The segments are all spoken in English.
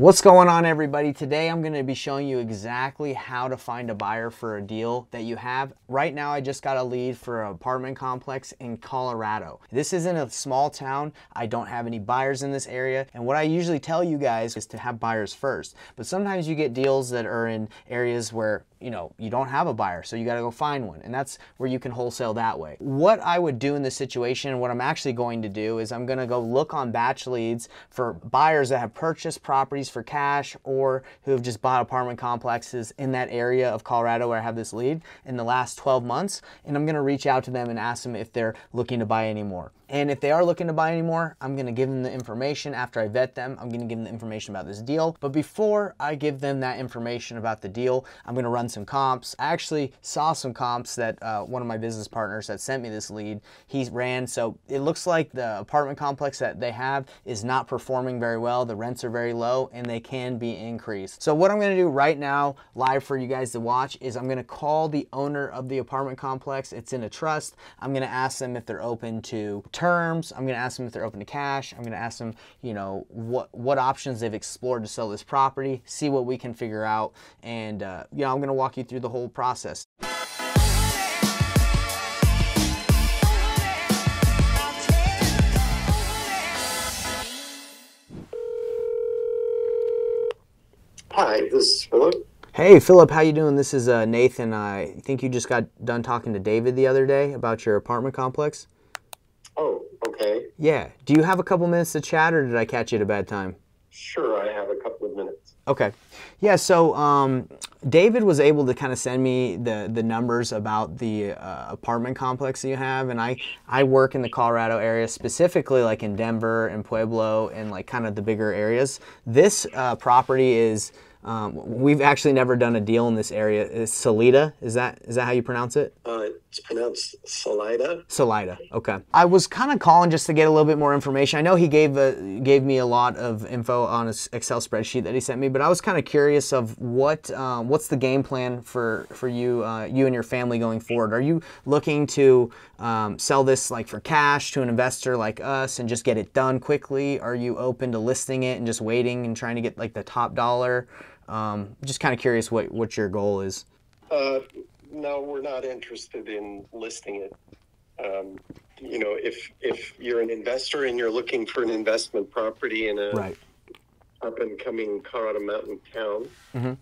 What's going on everybody? Today I'm going to be showing you exactly how to find a buyer for a deal that you have. Right now I just got a lead for an apartment complex in Colorado. This isn't a small town. I don't have any buyers in this area. And what I usually tell you guys is to have buyers first. But sometimes you get deals that are in areas where you know, you don't have a buyer, so you got to go find one. And that's where you can wholesale that way. What I would do in this situation, what I'm actually going to do is I'm going to go look on Batch Leads for buyers that have purchased properties for cash or who have just bought apartment complexes in that area of Colorado where I have this lead in the last 12 months. And I'm going to reach out to them and ask them if they're looking to buy any more. And if they are looking to buy any more, I'm gonna give them the information after I vet them. I'm gonna give them the information about this deal. But before I give them that information about the deal, I'm gonna run some comps. I actually saw some comps that uh, one of my business partners that sent me this lead, he ran. So it looks like the apartment complex that they have is not performing very well. The rents are very low and they can be increased. So what I'm gonna do right now, live for you guys to watch, is I'm gonna call the owner of the apartment complex. It's in a trust. I'm gonna ask them if they're open to terms. I'm going to ask them if they're open to cash. I'm going to ask them, you know, what what options they've explored to sell this property. See what we can figure out, and uh, you know, I'm going to walk you through the whole process. Hi, this is Philip. Hey Philip, how you doing? This is uh, Nathan. I think you just got done talking to David the other day about your apartment complex. Oh, okay. Yeah. Do you have a couple minutes to chat, or did I catch you at a bad time? Sure, I have a couple of minutes. Okay. Yeah. So um, David was able to kind of send me the the numbers about the uh, apartment complex that you have, and I I work in the Colorado area specifically, like in Denver and Pueblo, and like kind of the bigger areas. This uh, property is. Um, we've actually never done a deal in this area. Is Salida? Is that is that how you pronounce it? Uh, it's pronounced Salida. Salida. Okay. I was kind of calling just to get a little bit more information. I know he gave gave me a lot of info on his Excel spreadsheet that he sent me, but I was kind of curious of what um, what's the game plan for for you uh, you and your family going forward. Are you looking to um, sell this like for cash to an investor like us and just get it done quickly? Are you open to listing it and just waiting and trying to get like the top dollar? Um, just kind of curious what what your goal is. Uh, no, we're not interested in listing it. Um, you know, if if you're an investor and you're looking for an investment property in a Right. up and coming Colorado mountain town, Mhm.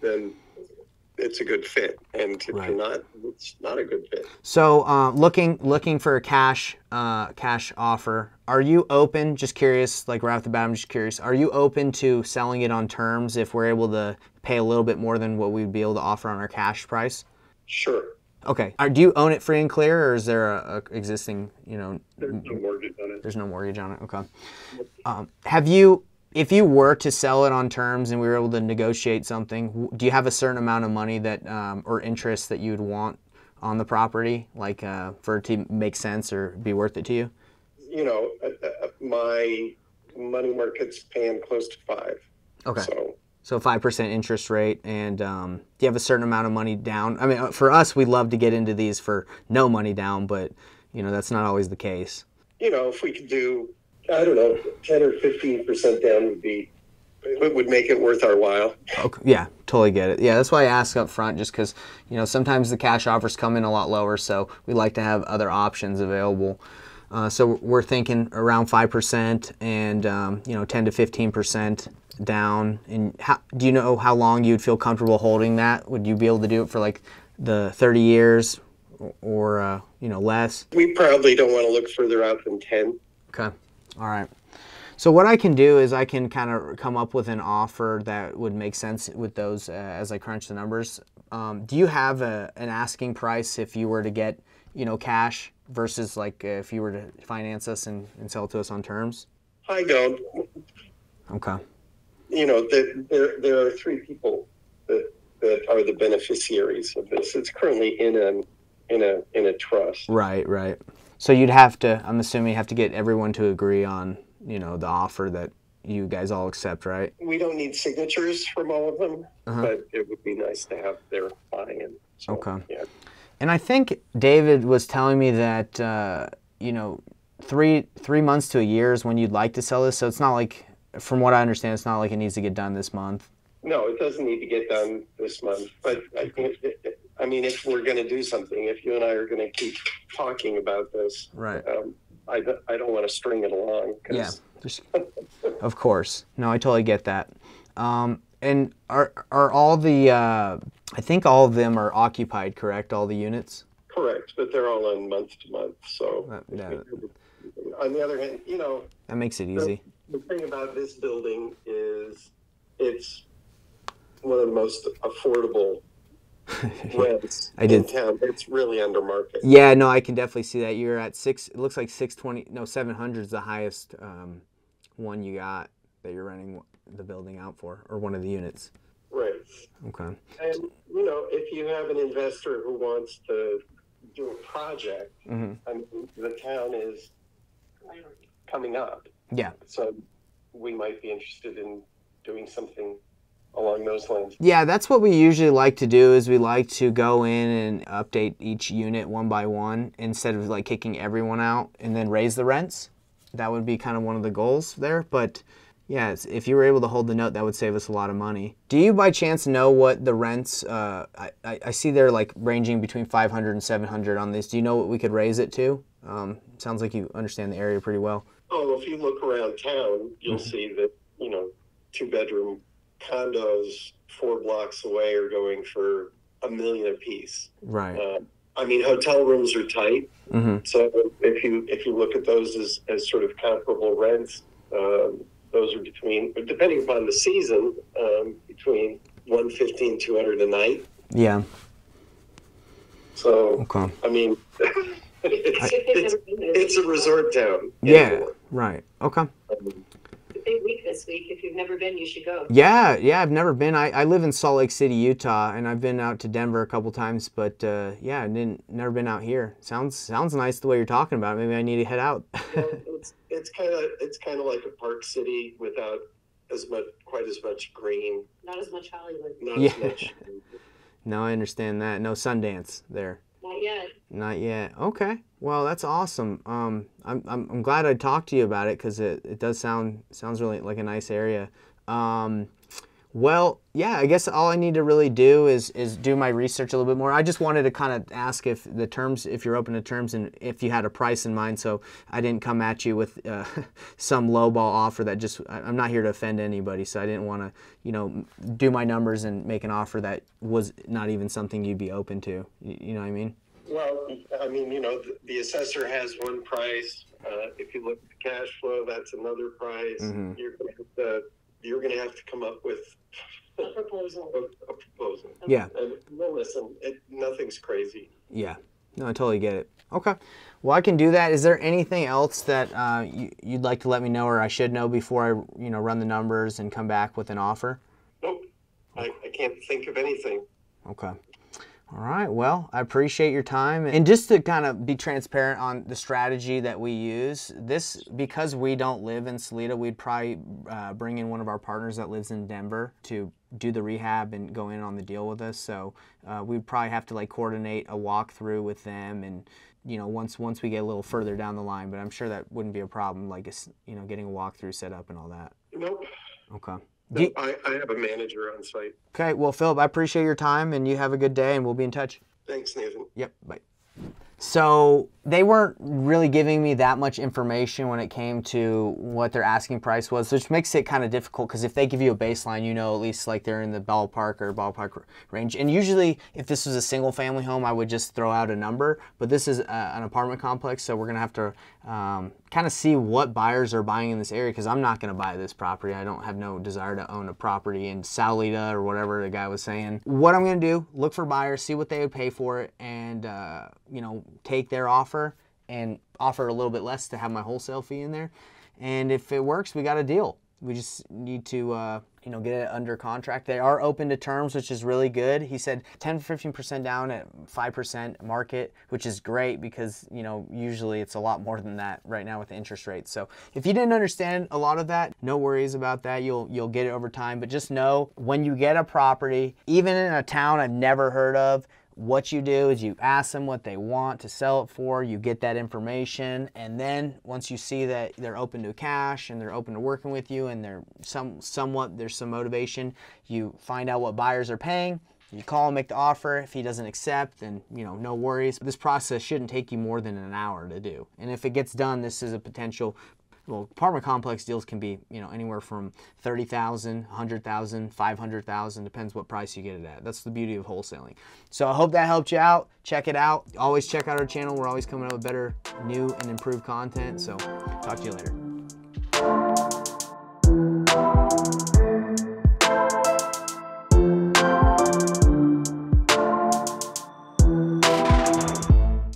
then it's a good fit. And if Right. you're not, it's not a good fit. So uh, looking looking for a cash uh, cash offer. Are you open? Just curious, like right off the bat, I'm just curious. Are you open to selling it on terms if we're able to pay a little bit more than what we'd be able to offer on our cash price? Sure. Okay. Are, do you own it free and clear, or is there a, a existing, you know, There's no mortgage on it. there's no mortgage on it? Okay. Um, have you, if you were to sell it on terms and we were able to negotiate something, do you have a certain amount of money that um, or interest that you would want on the property, like uh, for it to make sense or be worth it to you? You know, uh, uh, my money market's paying close to five. Okay. So So five percent interest rate, and um, do you have a certain amount of money down? I mean, uh, for us, we love to get into these for no money down, but you know that's not always the case. you know, if we could do, I don't know, ten or fifteen percent down would be, it would make it worth our while. Okay. Yeah, totally get it. Yeah, that's why I ask up front, just because you know sometimes the cash offers come in a lot lower, so we like to have other options available. Uh, so we're thinking around five percent and um, you know ten to fifteen percent down. And how, do you know how long you'd feel comfortable holding that? Would you be able to do it for like the thirty years or uh, you know less? We probably don't want to look further out than ten. Okay. All right. So what I can do is I can kind of come up with an offer that would make sense with those uh, as I crunch the numbers. Um, do you have a, an asking price if you were to get, you know, cash versus like uh, if you were to finance us and, and sell it to us on terms? I don't, Okay. you know, there, there, there are three people that, that are the beneficiaries of this. It's currently in a, in a, in a trust. Right. Right. So you'd have to. I'm assuming you have to get everyone to agree on, you know, the offer that you guys all accept, right? We don't need signatures from all of them, Uh-huh. but it would be nice to have their buy-in. So, Okay. Yeah. And I think David was telling me that uh, you know three three months to a year is when you'd like to sell this. So it's not like from what I understand, it's not like it needs to get done this month. No, it doesn't need to get done this month, but I I mean, if we're gonna do something, if you and I are gonna keep talking about this, Right. um, I don't, I don't wanna string it along. Yeah. Of course. No, I totally get that. Um, and are are all the? Uh, I think all of them are occupied, correct? All the units. Correct, but they're all on month to month, so. Uh. On the other hand, you know, That makes it easy. the thing about this building is it's one of the most affordable rents I did- in town. It's really under market. Yeah, no, I can definitely see that. You're at six. It looks like six twenty. No, seven hundred is the highest um, one you got that you're renting the building out for, or one of the units. Okay. And, you know, if you have an investor who wants to do a project, hmm I mean, the town is coming up. Yeah. So we might be interested in doing something along those lines. Yeah, that's what we usually like to do. Is we like to go in and update each unit one by one instead of like kicking everyone out and then raise the rents. That would be kind of one of the goals there. But yeah, if you were able to hold the note, that would save us a lot of money. Do you by chance know what the rents? Uh, I, I see they're like ranging between 500 and 700 on this. Do you know what we could raise it to? Um, sounds like you understand the area pretty well. Oh, if you look around town, you'll Mm-hmm. see that, you know, two bedroom condos four blocks away are going for a million apiece. Right. Uh, I mean, hotel rooms are tight. hmm So if you if you look at those as, as sort of comparable rents, um, those are between, depending upon the season, um, between 150 and 200 a night. Yeah. So, Okay. I mean, it's, it's, never been there. it's a resort town. Yeah. anymore. Right. Okay. Um, It's a big week this week. If you've never been, you should go. Yeah, yeah, I've never been. I, I live in Salt Lake City, Utah, and I've been out to Denver a couple times, but uh, yeah, I didn't never been out here. Sounds sounds nice the way you're talking about it. Maybe I need to head out. Well, it's it's kind of it's kind of like a Park City without as much quite as much green, Not as much Hollywood. not Yeah. as much. no, I understand that. No Sundance there. Not yet. Not yet. Okay. Well, that's awesome. Um, I'm, I'm, I'm glad I talked to you about it because it, it does sound sounds really like a nice area. Um, well, yeah, I guess all I need to really do is is do my research a little bit more. I just wanted to kind of ask if the terms, if you're open to terms, and if you had a price in mind, so I didn't come at you with uh, some lowball offer that just. I'm not here to offend anybody, so I didn't want to, you know, do my numbers and make an offer that was not even something you'd be open to. You, know what I mean? Well, I mean, you know, the, assessor has one price. Uh, if you look at the cash flow, that's another price. Mhm. You're going to have to, you're going to have to come up with A proposal. a, a proposal. Yeah. And well, listen, it, nothing's crazy. Yeah. No, I totally get it. Okay. Well, I can do that. Is there anything else that uh, you, you'd like to let me know or I should know before I, you know, run the numbers and come back with an offer? Nope, I, I can't think of anything. Okay. All right. Well, I appreciate your time. And just to kind of be transparent on the strategy that we use, this, because we don't live in Salida, we'd probably uh, bring in one of our partners that lives in Denver to do the rehab and go in on the deal with us. So uh, we'd probably have to like coordinate a walkthrough with them and, you know, once once we get a little further down the line, but I'm sure that wouldn't be a problem, like, you know, getting a walkthrough set up and all that. Nope. Okay. No, Do- I, I have a manager on site. okay. Well, Philip, I appreciate your time and you have a good day and we'll be in touch. Thanks, Nathan. Yep. Bye. So they weren't really giving me that much information when it came to what their asking price was, which makes it kind of difficult because if they give you a baseline, you know at least like they're in the ballpark or ballpark range. And usually, if this was a single family home, I would just throw out a number. But this is uh, an apartment complex, so we're gonna have to um, kind of see what buyers are buying in this area because I'm not gonna buy this property. I don't have no desire to own a property in Salida or whatever the guy was saying. What I'm gonna do, look for buyers, see what they would pay for it, and uh, you know take their offer and offer a little bit less to have my wholesale fee in there. And if it works, we got a deal. We just need to, uh, you know, get it under contract. They are open to terms, which is really good. He said 10 to 15% down at 5% market, which is great because, you know, usually it's a lot more than that right now with the interest rates. So if you didn't understand a lot of that, no worries about that. You'll you'll get it over time. But just know when you get a property, even in a town I've never heard of, what you do is you ask them what they want to sell it for, you get that information, and then once you see that they're open to cash and they're open to working with you and they're some somewhat there's some motivation, you find out what buyers are paying. You call him, make the offer. If he doesn't accept, then you know, no worries. This process shouldn't take you more than an hour to do. And if it gets done, this is a potential well, apartment complex deals can be, you know, anywhere from 30,000, 100,000, 500,000, depends what price you get it at. That's the beauty of wholesaling. So I hope that helped you out. Check it out. Always check out our channel. We're always coming up with better, new, and improved content. So talk to you later.